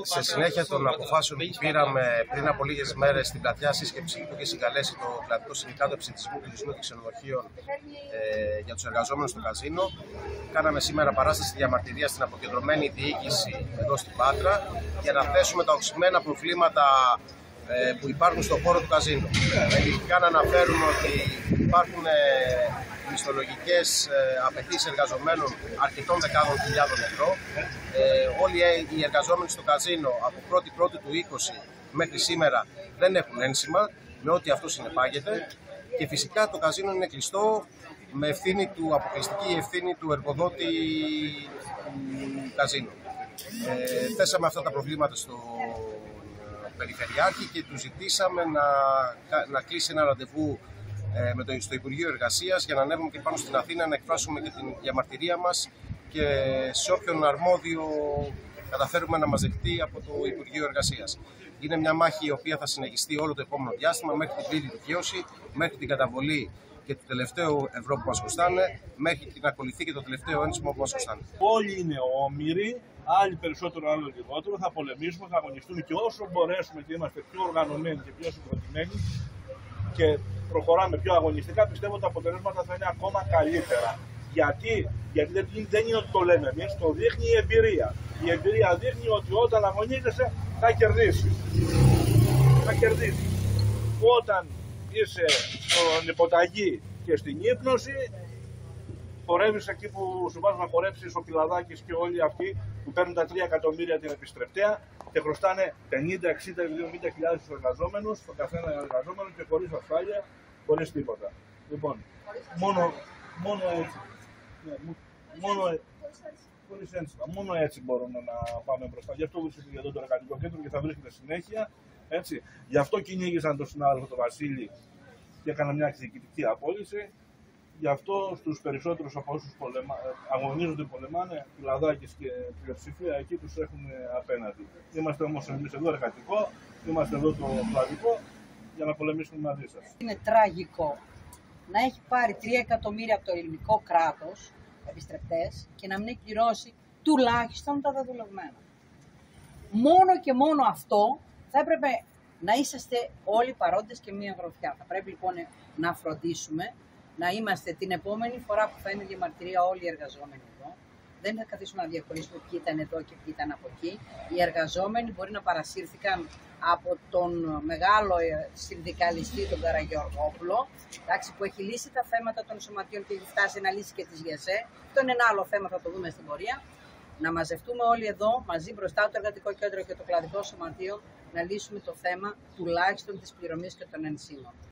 Σε συνέχεια των αποφάσεων που πήραμε πριν από λίγες μέρες στην πλατιά σύσκεψη που είχε συγκαλέσει το Κρατικό Συνδικάτο Επιστημισμού, Τουρισμού και Ξενοδοχείων ε, για τους εργαζόμενους στο καζίνο, κάναμε σήμερα παράσταση διαμαρτυρίας στην αποκεντρωμένη διοίκηση εδώ στην Πάτρα για να θέσουμε τα οξυμένα προβλήματα ε, που υπάρχουν στον χώρο του καζίνου. Ειδικά να αναφέρουμε ότι υπάρχουν ε, μισθολογικές ε, απαιτήσεις εργαζομένων αρκετών δεκάδων χιλιάδων ευρώ. Όλοι οι εργαζόμενοι στο καζίνο από 1η Πρώτη του 20 μέχρι σήμερα δεν έχουν ένσημα, με ό,τι αυτό συνεπάγεται. Και φυσικά το καζίνο είναι κλειστό με ευθύνη του, αποκλειστική ευθύνη του εργοδότη του καζίνου. Ε, θέσαμε αυτά τα προβλήματα στο Περιφερειάρχη και του ζητήσαμε να, να κλείσει ένα ραντεβού ε, με το, στο Υπουργείο Εργασίας για να ανέβουμε και πάνω στην Αθήνα να εκφράσουμε και την διαμαρτυρία μας και σε όποιον αρμόδιο καταφέρουμε να μας δεχτεί από το Υπουργείο Εργασίας. Είναι μια μάχη η οποία θα συνεχιστεί όλο το επόμενο διάστημα μέχρι την πλήρη δικαίωση, μέχρι την καταβολή και το τελευταίο ευρώ που μας κοστάνε, μέχρι την ακολουθεί και το τελευταίο ένσημο που μας κοστάνε. Όλοι είναι όμοιροι άλλοι περισσότερο, άλλοι λιγότερο, θα πολεμήσουμε, θα αγωνιστούμε και όσο μπορέσουμε και είμαστε πιο οργανωμένοι και πιο συγκροτημένοι και προχωράμε πιο αγωνιστικά, πιστεύω ότι τα αποτελέσματα θα είναι ακόμα καλύτερα. Γιατί, γιατί δεν είναι ότι το λέμε εμείς, το δείχνει η εμπειρία. Η εμπειρία δείχνει ότι όταν αγωνίζεσαι θα κερδίσεις. Θα κερδίσεις. Όταν είσαι στον υποταγή και στην ύπνωση, χορεύεις εκεί που σου βάζουν να χορέψεις ο Πιλαδάκης και όλοι αυτοί που παίρνουν τα 3 εκατομμύρια την επιστρεπτέα και χρωστάνε 50, 60, 70 χιλιάδες στου εργαζόμενους, στον καθένα εργαζόμενο και χωρίς ασφάλεια, χωρίς τίποτα. Λοιπόν, μόνο, μόνο έτσι. Ναι, μόνο, χωρίς ένσημα. Μόνο έτσι μπορούμε να πάμε μπροστά. Γι' αυτό βρίσκεται εδώ το εργατικό κέντρο και θα βρίσκεται συνέχεια. Έτσι. Γι' αυτό κυνήγησαν τον συνάδελφο τον Βασίλη και έκανα μια εκδικητική απόλυση. Γι' αυτό στους περισσότερους από όσους πολεμα... αγωνίζονται πολεμάνε, λαδάκες και πλειοψηφία εκεί τους έχουν απέναντι. Είμαστε όμως εμείς εδώ εργατικό, είμαστε εδώ το κλαδικό για να πολεμήσουμε μαζί σας. Είναι τραγικό να έχει πάρει 3 εκατομμύρια από το ελληνικό κράτος, επιστρεπτές, και να μην έχει πληρώσει τουλάχιστον τα δεδουλευμένα. Μόνο και μόνο αυτό θα έπρεπε να είσαστε όλοι παρόντες και μία γροθιά. Θα πρέπει λοιπόν να φροντίσουμε να είμαστε την επόμενη φορά που θα είναι διαμαρτυρία όλοι οι εργαζόμενοι εδώ. Δεν θα καθίσουμε να διαχωρίσουμε ποιοι ήταν εδώ και ποιοι ήταν από εκεί. Οι εργαζόμενοι μπορεί να παρασύρθηκαν από τον μεγάλο ε, συνδικαλιστή, τον Καραγιοργόπουλο, εντάξει, που έχει λύσει τα θέματα των σωματείων και έχει φτάσει να λύσει και τη ΓΕΣΕ. Αυτό είναι ένα άλλο θέμα, θα το δούμε στην πορεία. Να μαζευτούμε όλοι εδώ, μαζί μπροστά το Εργατικό Κέντρο και το Κλαδικό Σωματείο, να λύσουμε το θέμα τουλάχιστον της πληρωμής και των ενσύμων.